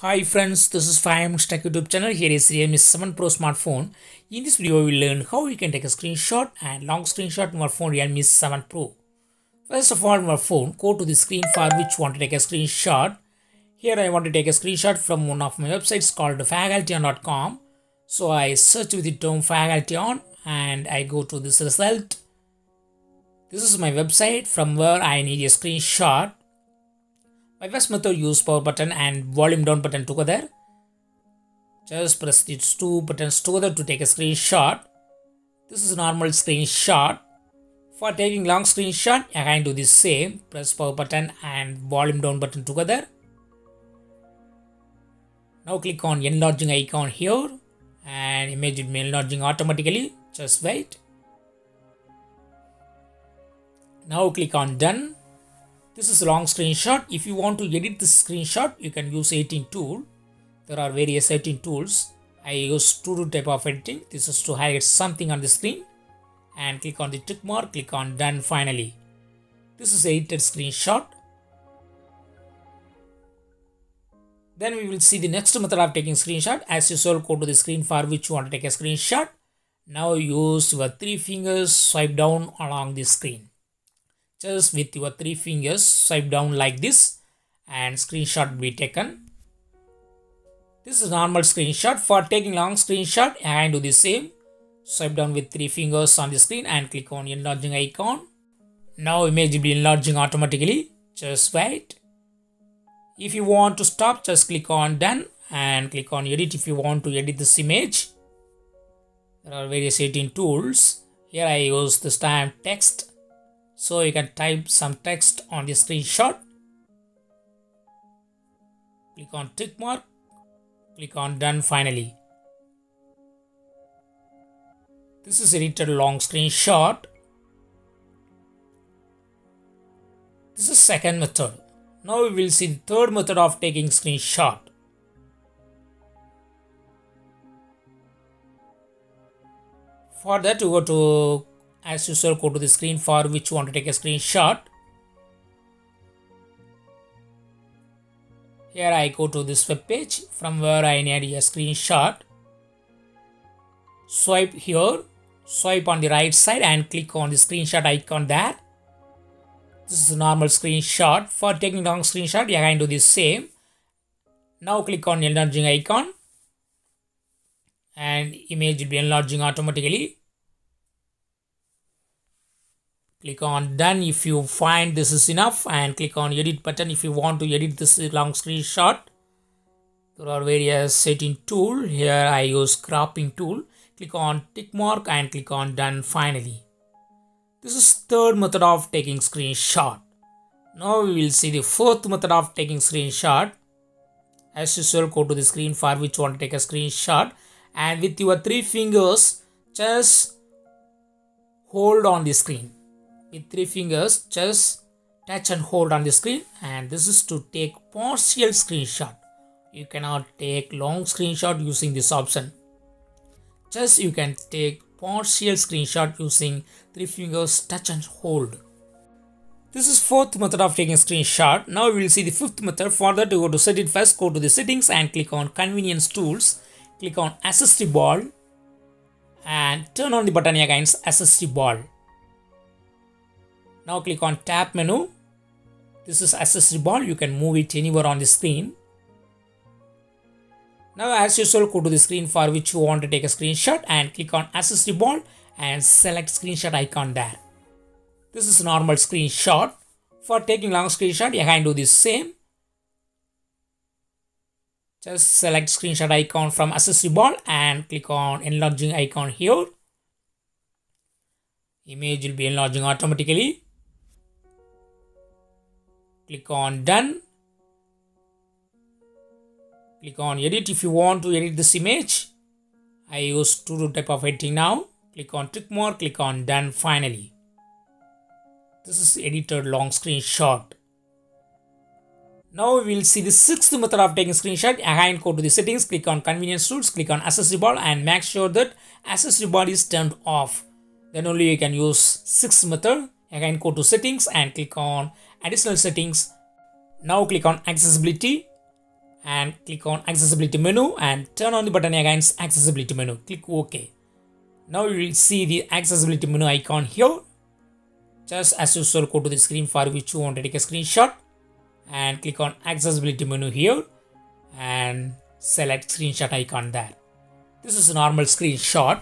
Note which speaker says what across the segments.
Speaker 1: Hi friends, this is 5 Tech YouTube channel. Here is Realme 7 Pro smartphone. In this video, we will learn how you can take a screenshot and long screenshot in your phone Realme 7 Pro. First of all, in your phone, go to the screen for which you want to take a screenshot. Here I want to take a screenshot from one of my websites called facultyon.com. So I search with the term facultyon and I go to this result. This is my website from where I need a screenshot. My first method use power button and volume down button together. Just press these two buttons together to take a screenshot. This is normal screenshot. For taking long screenshot, again do the same. Press power button and volume down button together. Now click on enlarging icon here and image will be enlarging automatically. Just wait. Now click on done this is a long screenshot. If you want to edit this screenshot, you can use editing tool. There are various editing tools. I use two type of editing. This is to highlight something on the screen and click on the tick mark, click on done finally. This is edited screenshot. Then we will see the next method of taking screenshot. As usual, go to the screen for which you want to take a screenshot. Now use your three fingers swipe down along the screen with your three fingers swipe down like this and screenshot be taken. This is normal screenshot. For taking long screenshot and do the same swipe down with three fingers on the screen and click on enlarging icon. Now image will be enlarging automatically. Just wait. If you want to stop just click on done and click on edit if you want to edit this image. There are various editing tools. Here i use this time text so you can type some text on the screenshot. Click on tick mark. Click on done finally. This is edited long screenshot. This is second method. Now we will see the third method of taking screenshot. For that you go to as usual go to the screen for which you want to take a screenshot. Here I go to this web page. From where I need a screenshot. Swipe here. Swipe on the right side and click on the screenshot icon there. This is a normal screenshot. For taking long screenshot you can do the same. Now click on the enlarging icon. And image will be enlarging automatically click on done if you find this is enough and click on edit button if you want to edit this long screenshot. There are various setting tool. Here i use cropping tool. Click on tick mark and click on done finally. This is third method of taking screenshot. Now we will see the fourth method of taking screenshot. As usual go to the screen for which you want to take a screenshot. And with your three fingers just hold on the screen with three fingers just touch and hold on the screen and this is to take partial screenshot. You cannot take long screenshot using this option. Just you can take partial screenshot using three fingers touch and hold. This is fourth method of taking screenshot. Now we will see the fifth method. For that to go to set it first go to the settings and click on convenience tools. Click on assistive ball and turn on the button against assistive ball now click on tap menu. This is assistive ball. You can move it anywhere on the screen. Now as usual go to the screen for which you want to take a screenshot and click on assistive ball and select screenshot icon there. This is normal screenshot. For taking long screenshot you can do the same. Just select screenshot icon from assistive ball and click on enlarging icon here. Image will be enlarging automatically click on done. Click on edit if you want to edit this image. I use two type of editing now. Click on tick more click on done finally. This is edited long screenshot. Now we will see the sixth method of taking screenshot. Again go to the settings. Click on convenience tools click on assistive ball and make sure that assistive ball is turned off. Then only you can use sixth method. Again go to settings and click on additional settings now click on accessibility and click on accessibility menu and turn on the button against accessibility menu. Click OK. Now you will see the accessibility menu icon here. Just as usual go to the screen for which you want to take a screenshot and click on accessibility menu here and select screenshot icon there. This is a normal screenshot.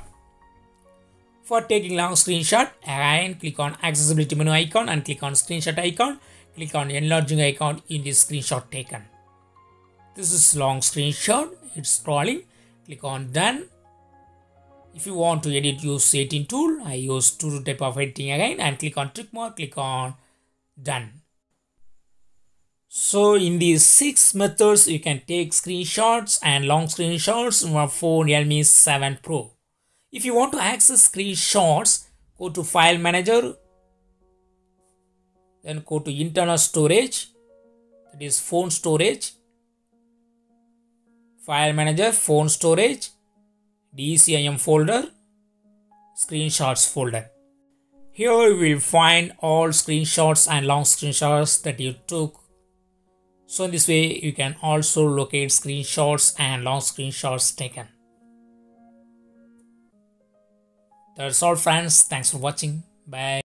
Speaker 1: For taking long screenshot, again click on accessibility menu icon and click on screenshot icon. Click on enlarging icon in this screenshot taken. This is long screenshot. It's scrolling. Click on done. If you want to edit use 18 tool, I use two type of editing again and click on tick mark, click on done. So in these six methods, you can take screenshots and long screenshots phone Realme 7 Pro. If you want to access screenshots, go to File Manager, then go to Internal Storage, that is Phone Storage, File Manager, Phone Storage, DCIM folder, Screenshots folder. Here you will find all screenshots and long screenshots that you took so in this way you can also locate screenshots and long screenshots taken. That's all friends. Thanks for watching. Bye.